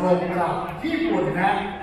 ตรงจ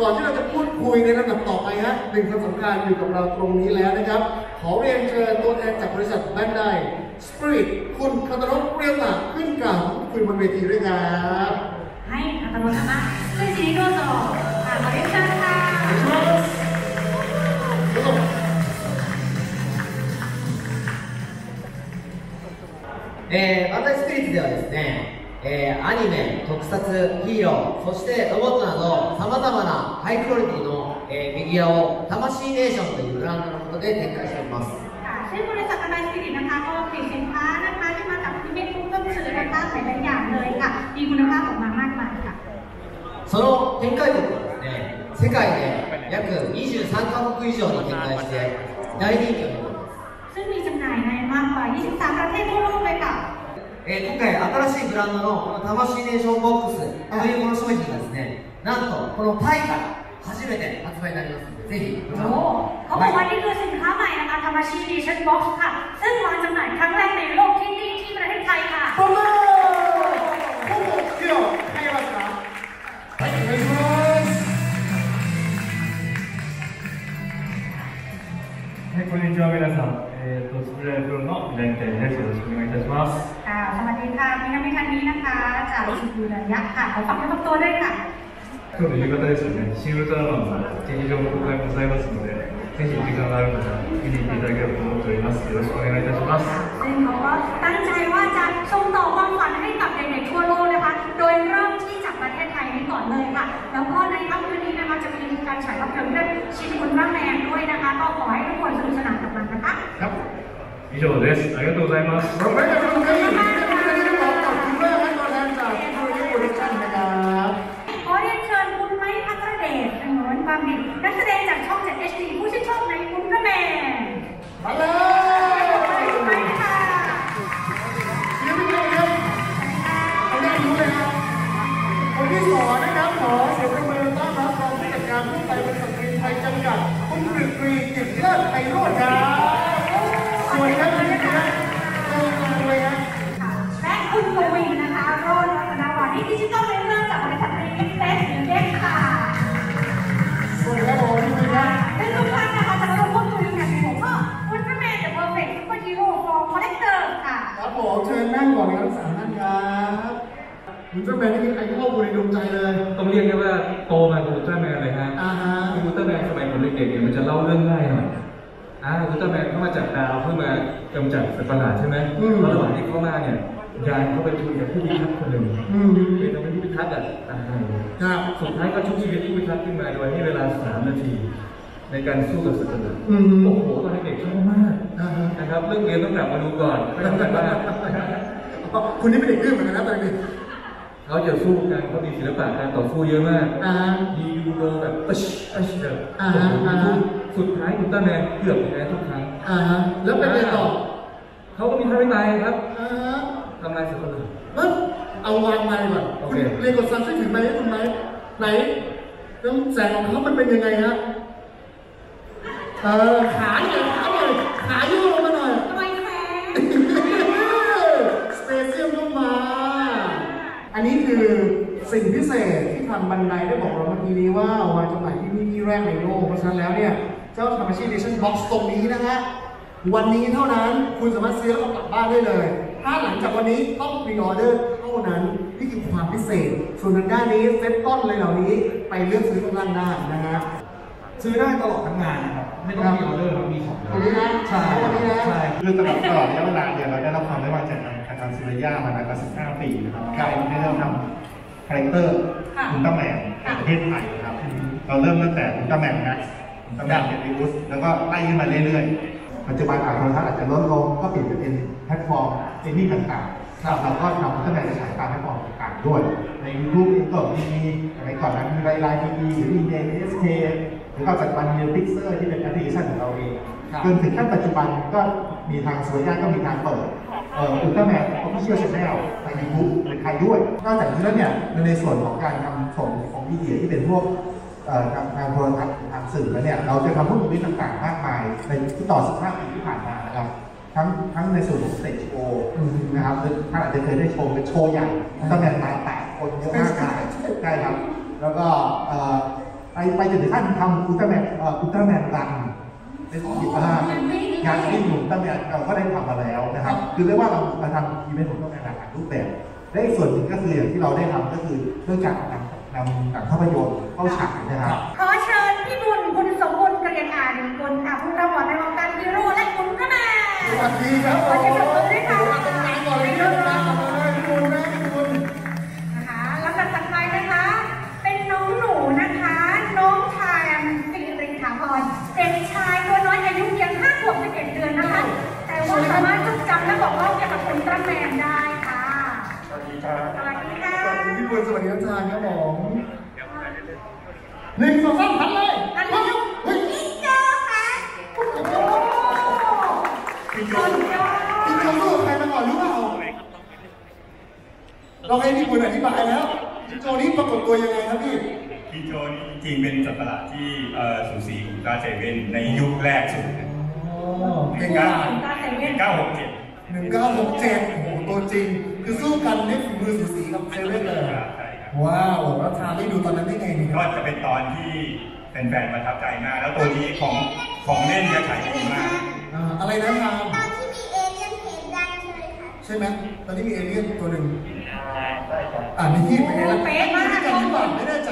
ก่อนที่เราจะพูดคุยในลำดับต่อไปฮะหนึ่งคนสำคัญอยู่กับเราตรงนี้แล้วนะครับ ขอเรียนเชิญตัวแทนจากบริษัทแบนไดสปริตคุณคาตาโนเรียลตาขึ้นกล่าวคุยบนเวทีด้วยครับ はい、中野様、ステージにどうぞ。あ、マリさんさ お願いしますどうぞえー、バンダイスピリッツではですね、 えー、アニメ、特撮、ヒーロー、そしてロボットなど、様々なハイクオリティの、えー、フィギュアを魂ネーションというブランドのことで展開しております。 ค่ะซึ่งบริษัทกระไดสปิริตนะคะก็ผลิตสินค้านะคะที่มาจากอนิเมะทุกต้นสื่อนะคะหลายๆอย่างเลยค่ะ มีคุณภาพออกมามากมายค่ะ その展開国はですね、世界で約23カ国以上に展開して、大人気を えー、今回新しいブランドのこの魂ネーションボックスというこの商品がですね、なんとこのタイから初めて発売になりますので、ぜひこち โอ้ らも。 เขาบอกว่านี่คือสินค้าใหม่นะคะธรรมชีดีชั่นบ็อกซ์ค่ะ ซึ่งวางจำหน่ายครั้งแรกในโลกที่นี่ 今日の夕方ですよね、新ウルトラマンの劇場の公開もございますので、ぜひ時間がある方、見に行っていただければと思っております。よろしくお願いいたします。 ซึ่งเขาก็ตั้งใจว่าจะส่งต่อความฝันให้กับเด็กๆทั่วโลกนะคะ โดยเริ่มที่จากประเทศไทยนี้ก่อนเลยค่ะ แล้วก็ในค่ำคืนนี้นะคะจะมีการฉายภาพยนตร์เรื่องชินคุณพระแมนด้วยนะคะ ก็ขอให้ทุกคนสนุกสนานกับมันนะคะ ครับ 以上です。ありがとうございます。 ามดีนักแสดงจากช่อง 7 HD ผู้ชื่นชอบในคุณพระแมนมาเลยไปค่ะเสียงพี่เครับเอาได้รู้เลยครับคนที่สองนะครับขอเสียงปรบมือต้อนรับรองผู้จัดการผู้ไปบริษัทกรีนไทยจำกัดคุณกฤษตรีกิจเลิศไทยโรจน์ครับสวัสดีครับคุณกฤษครับเจอกันเลยครับและคุณกวินนะคะโรจน์รัตนวานิชดิจิทัลเลนเนอร์จากบริษัทรีเฟสหรือเด็ก ค่ะครับผมเชิญนั่งก่อนครับทั้งสามท่านครับคุณเจ้าแมนนี่คือไอดอลคุณในดวงใจเลยต้องเรียกได้ว่าโตมากับอุลตร้าแมนเลยฮะอ่าฮะคืออุลตร้าแมนสมัยผมเด็กๆเนี่ยมันจะเล่าเรื่องง่ายหน่อยอ่าอุลตร้าแมนเข้ามาจากดาวเพื่อมากำจัดสัตว์ประหลาดใช่ไหมอืมแล้วระหว่างที่เข้ามาเนี่ยยานเขาไปชนกับผู้พิทักษ์คนหนึ่งอืมเป็นทำให้ผู้พิทักษ์อะตายครับสุดท้ายก็ชุบชีวิตผู้พิทักษ์ขึ้นมาโดยให้เวลา3นาที ในการสู้กับสัตว์ประหลาดอืม โอ้โหตอนเด็กๆชอบมากอ่าฮะนะครับเรื่องเรียนต้องกลับมาดูก่อนไม่ต้องกลับบ้านคุณนี่เป็นเด็กดื้อเหมือนกันนะตอนนี้เขาจะสู้กันเขามีศิลปะการต่อสู้เยอะมาก อ่ามียูโดแบบอึชอึชแบบอ่าฮะอ่าฮะ สุดท้ายอุลตร้าแมนเกือบแพ้ทุกครั้งอ่าฮะแล้วเป็นไงต่อเขาก็มีท่าไม่ตายครับอ่าฮะทำลายสัตว์ประหลาดเอ้ยเอาวางไม้ก่อนโอคุเค ณเรียนกดซันช่วยถือไม้ให้คุณไหมไหนต้องแสงของเขามันเป็นยังไงฮะ เออขาหน่อยขาหน่อยขาย่อลงมาหน่อยทำไมแพ้สเปเชียลก็มา อันนี้คือสิ่งพิเศษที่ทางบันไดได้บอกเราเมื่อกี้นี้ว่าวางจำหน่ายที่นี่ที่แรกในโลกเพราะฉะนั้นแล้วเนี่ย เจ้า Tamashii edition box ตรงนี้นะฮะวันนี้เท่านั้นคุณสามารถซื้อแล้วก็กลับบ้านได้เลย ถ้าหลังจากวันนี้ต้อง pre-order เท่านั้นนี่คือความพิเศษ ส่วนทางด้านนี้เซ็ตต้นอะไรเหล่านี้ไปเลือกซื้อข้างล่างได้นะฮะ ซื้อได้ตลอดทั้งงานนะครับ ไม่ต้อง pre-order ครับมีของวันนี้นะใช่วันนี้นะใช่คือตลอดตลอดระยะเวลาเนี่ยเราได้รับความไว้วางใจจากทางการ Tsuburaya มานานกว่า15 ปีนะครับใครที่เราทำ character ค่ะอุลตร้าแมนในประเทศไทยนะครับ เราเริ่มตั้งแต่อุลตร้าแมนแม็กซ์อุลตร้าแมนเมบิอุสแล้วก็ไล่ขึ้นมาเรื่อยๆ ปัจจุบันอาจโทรทัศน์อาจจะลดลงก็เปลี่ยนไปเป็นแพลตฟอร์มเจนี่ต่างๆครับเราก็ทำอุลตร้าแมนในฉายตามแพลตฟอร์มต่างๆด้วย ในยูทูบเองก็มีสมัยก่อนนั้นมี LINE LINE TV หรือมีเดนเอสเค หรือก็ปัจจุบันมีพิกเซอร์ที่เป็นแอปพลิเคชันของเราเองครับจนถึงขั้นปัจจุบันก็มีทางโซเชียลก็มีทางเปิดเอ่ออุลตร้าแมน Official Channel ในยูทูบในไทยด้วยนอกจากนี้แล้วเนี่ยในส่วนของการทำส่งของวิดีโอที่เป็นพวกเอ่อทางทางโทรทัศน์ทางสื่อแล้วเนี่ยเราจะทำพวกนี้ต่างๆมากมายในที่ต่อ15ปีที่ผ่านมานะครับทั้งทั้งในส่วนของ stage show นะครับหรือท่านอาจจะเคยได้ชมเป็นโชว์ใหญ่อุลตร้าแมนมาแปดคนเยอะมากมายใช่ครับ แล้วก็เอ่อ ไปไปจนถึงขั้นทำอุลตร้าแมนเอ่ออุลตร้าแมน runเป็นอีกอ่างานที่หนุ่มตั้งแต่เราก็ได้ทำมาแล้วนะครับ คือเรียกว่าเราเราทำอีเวนต์ของต้องการหลากหลายรูปแบบและอีกส่วนหนึ่งก็คืออย่างที่เราได้ทำก็คือเรื่องการนำนำหนังภาพยนตร์เข้าฉายนะครับขอเชิญพี่บุญคุณสมบูรณ์เรียนอ่านคุณค่ะผู้รับรางวัลในวงการฮีโร่และคุณพระแมนสวัสดีครับขอเชิญปรบมือด้วยค่ะ แต่ว่าสามารถจดจำและบอกเล่าเกี่ยวกับอุลตร้าแมนได้ค่ะ สวัสดีครับสวัสดีค่ะสวัสดีพี่บุญสวัสดีอาจารย์ครับผมหนึ่งสองสามพันเลยอันเฮ้นี้ยเฮ้ยพี่โจค่ะโอ้โหพี่โจสุดยอดพี่โจสู้กับใครมาก่อนหรือเปล่าเราให้พี่บุญอธิบายแล้วพี่โจนี่ปรากฏตัวยังไงครับพี่พี่โจนี่จริงๆเป็นสัตว์ประหลาดที่เอ่อสูสีอุลตร้าเซเว่นในยุคแรกสุด เก่งมากอุลตร้าเซเว่น1967หนึ่งเก้าหกเจ็ดโอ้โหตัวจริง คือสู้กันเล่นฝีมือสูสีกับเซเว่นเลยใช่ครับว้าวแล้วทาได้ดูตอนนั้นได้ไงเนี่ยก็จะเป็นตอนที่แฟนๆประทับใจมากแล้วตัวนี้ของของเล่นจะขายดีมากออ่าอะไรนะทามตอนที่มีเอเลี่ยนเห็นได้ใช่ไหมคะใช่ไหมตอนนี้มีเอเลี่ยนตัวหนึ่งอ่านี่เป็นไงล่ะโอ้เป๊ะมากไม่ได้จำที่บ้านไม่แน่ใจ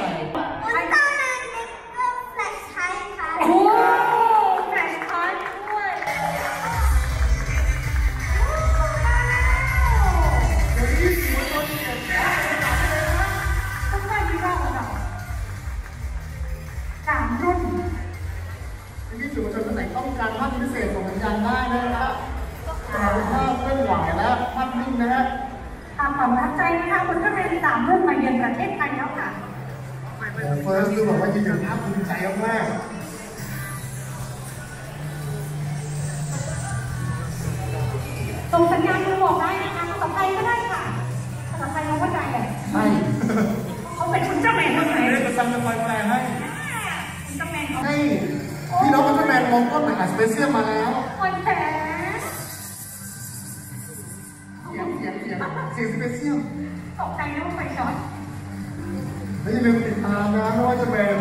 3 เริ่มมาเยือนประเทศไทยแล้วค่ะ เฟิร์สคือบอกว่าจะถึงภาพภูมิใจมากๆตรงสัญญาณคุณบอกได้นะคะภาษาไทยก็ได้ค่ะภาษาไทยเขาเข้าใจเลยใช่เขาเป็นคุณเจ้าแม่คนไหนเลยจะทำจะคอยแปลให้คุณเจ้าแม่ให้พี่น้องคุนเจ้าแม่มองก้นหาสเปเชียลมาแล้วคอแปลเสียงสเปเชียล ตกใจนะว่าไฟช็อต และอย่าลืมติดตามนะไม่ว่าจะเป็น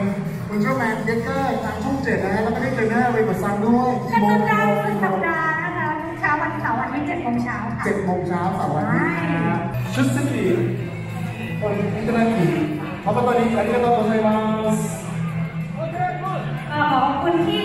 คุณเจ้าแมนเกเกอร์ทางช่องเจ็ดนะฮะแล้วก็ได้เจอหน้าเวย์บัสซันด้วย และ กี่โม ต้ ง นดาว กี่ สุด โม สัป ง ดาห์นะคะทุกเช้าวันเสาร์อาทิตย์เจ็ดโมงเช้าค่ะ เจ็ดโมงเช้าเสาร์อาทิตย์นะฮะชุดสกีคนอินเตอร์เน็ตขี่ขอบคุณตอนนี้ありがとうございます เอ่อขอบคุณที่